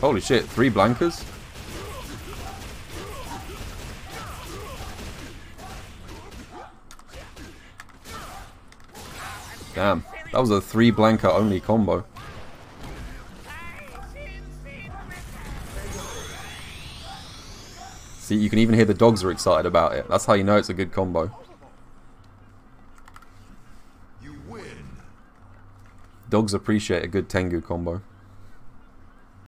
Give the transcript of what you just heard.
Holy shit, three Blankers. Damn, that was a three blanker only combo. See, you can even hear the dogs are excited about it. That's how you know it's a good combo. Dogs appreciate a good Tengu combo.